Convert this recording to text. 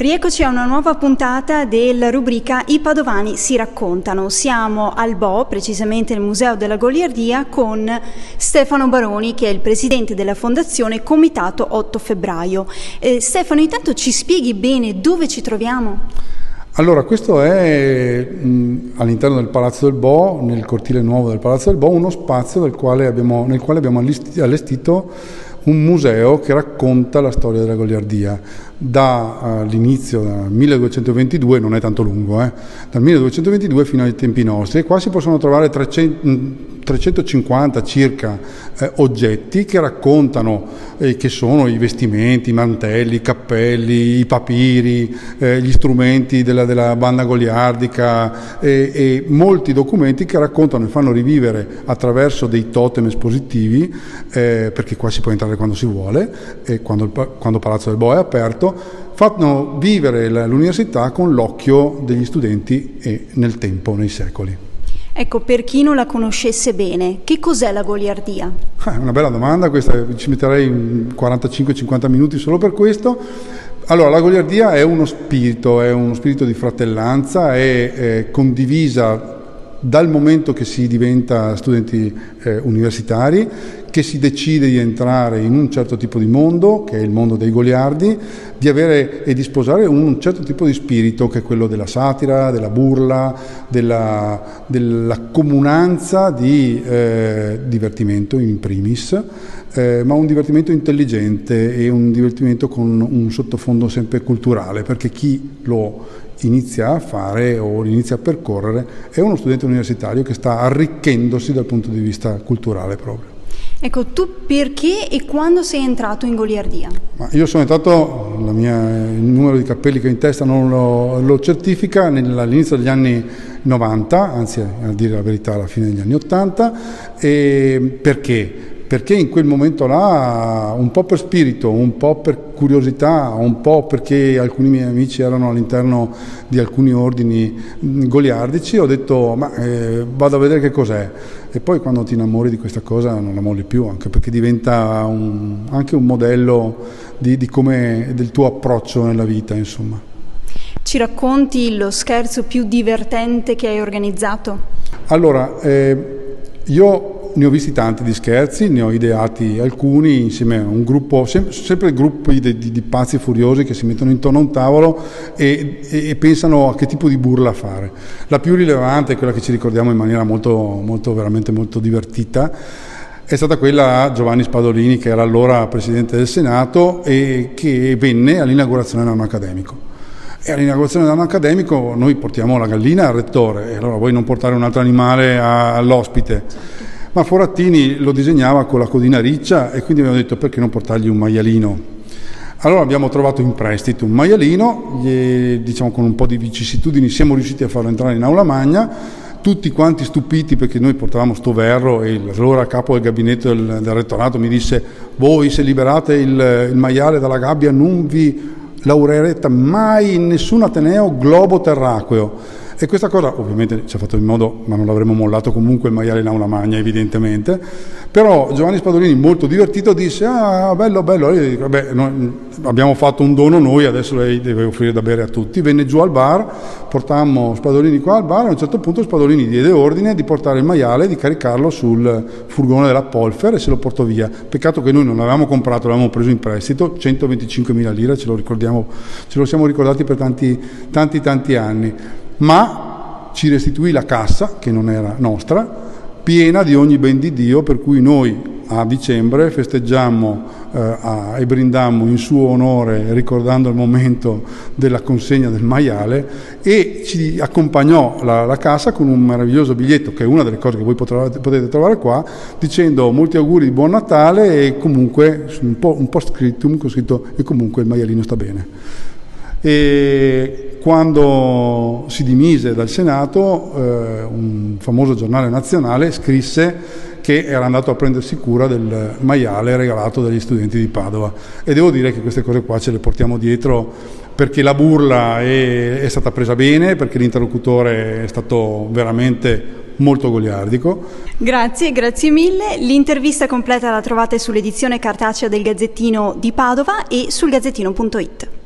Rieccoci a una nuova puntata della rubrica I Padovani si raccontano. Siamo al Bo, precisamente nel Museo della Goliardia, con Stefano Baroni, che è il presidente della Fondazione Comitato 8 Febbraio. Eh, Stefano, intanto ci spieghi bene dove ci troviamo? Allora, questo è all'interno del Palazzo del Bo, nel cortile nuovo del Palazzo del Bo, uno spazio quale abbiamo, nel quale abbiamo allestito un museo che racconta la storia della goliardia. Dall'inizio, dal 1222, non è tanto lungo, eh, dal 1222 fino ai tempi nostri e qua si possono trovare 300, 350 circa eh, oggetti che raccontano eh, che sono i vestimenti, i mantelli, i cappelli, i papiri, eh, gli strumenti della, della banda goliardica e molti documenti che raccontano e fanno rivivere attraverso dei totem espositivi, eh, perché qua si può entrare quando si vuole, quando, quando Palazzo del Bo è aperto, fanno vivere l'università con l'occhio degli studenti e nel tempo, nei secoli. Ecco, per chi non la conoscesse bene, che cos'è la goliardia? È una bella domanda, questa, ci metterei 45-50 minuti solo per questo. Allora, la goliardia è uno spirito, è uno spirito di fratellanza, è, è condivisa dal momento che si diventa studenti eh, universitari, che si decide di entrare in un certo tipo di mondo, che è il mondo dei goliardi, di avere e di sposare un certo tipo di spirito, che è quello della satira, della burla, della, della comunanza di eh, divertimento in primis, eh, ma un divertimento intelligente e un divertimento con un sottofondo sempre culturale, perché chi lo inizia a fare o inizia a percorrere è uno studente universitario che sta arricchendosi dal punto di vista culturale proprio. Ecco, tu perché e quando sei entrato in goliardia? Ma io sono entrato, mia, il numero di cappelli che ho in testa non lo, lo certifica, all'inizio degli anni 90, anzi a dire la verità alla fine degli anni 80, e perché? Perché in quel momento là, un po' per spirito, un po' per curiosità, un po' perché alcuni miei amici erano all'interno di alcuni ordini goliardici, ho detto ma eh, vado a vedere che cos'è. E poi quando ti innamori di questa cosa non la molli più, anche perché diventa un, anche un modello di, di come, del tuo approccio nella vita, insomma. Ci racconti lo scherzo più divertente che hai organizzato? Allora, eh, io ne ho visti tanti di scherzi, ne ho ideati alcuni insieme a un gruppo, sempre, gruppi di, di, di, pazzi furiosi che si mettono intorno a un tavolo e, e, e, pensano a che tipo di burla fare. La più rilevante, quella che ci ricordiamo in maniera molto, molto veramente molto divertita, è stata quella a Giovanni Spadolini, che era allora Presidente del Senato e che venne all'inaugurazione dell'anno accademico. E all'inaugurazione dell'anno accademico noi portiamo la gallina al rettore, e allora vuoi non portare un altro animale all'ospite? Ma Forattini lo disegnava con la codina riccia e quindi abbiamo detto perché non portargli un maialino. Allora abbiamo trovato in prestito un maialino, gli, diciamo con un po' di vicissitudini siamo riusciti a farlo entrare in aula magna, tutti quanti stupiti perché noi portavamo sto verro e allora capo del gabinetto del, del rettorato mi disse voi se liberate il, il maiale dalla gabbia non vi laureerete mai in nessun ateneo globo terraqueo e questa cosa ovviamente ci ha fatto in modo, ma non l'avremmo mollato comunque il maiale in aula magna evidentemente, però Giovanni Spadolini molto divertito disse ah bello bello, dico, vabbè, noi abbiamo fatto un dono noi, adesso lei deve offrire da bere a tutti, venne giù al bar, portammo Spadolini qua al bar e a un certo punto Spadolini diede ordine di portare il maiale di caricarlo sul furgone della Polfer e se lo portò via, peccato che noi non l'avevamo comprato, l'avevamo preso in prestito, 125 mila lire, ce lo ricordiamo, ce lo siamo ricordati per tanti tanti tanti anni ma ci restituì la cassa, che non era nostra, piena di ogni ben di Dio, per cui noi a dicembre festeggiammo eh, a, e brindammo in suo onore ricordando il momento della consegna del maiale e ci accompagnò la, la, cassa con un meraviglioso biglietto che è una delle cose che voi potete, potete trovare qua dicendo molti auguri di buon Natale e comunque un, po', un post scriptum con scritto e comunque il maialino sta bene. E quando si dimise dal Senato, eh, un famoso giornale nazionale scrisse che era andato a prendersi cura del maiale regalato dagli studenti di Padova. E devo dire che queste cose qua ce le portiamo dietro perché la burla è, è stata presa bene, perché l'interlocutore è stato veramente molto goliardico. Grazie, grazie mille. L'intervista completa la trovate sull'edizione cartacea del Gazzettino di Padova e sul gazzettino.it.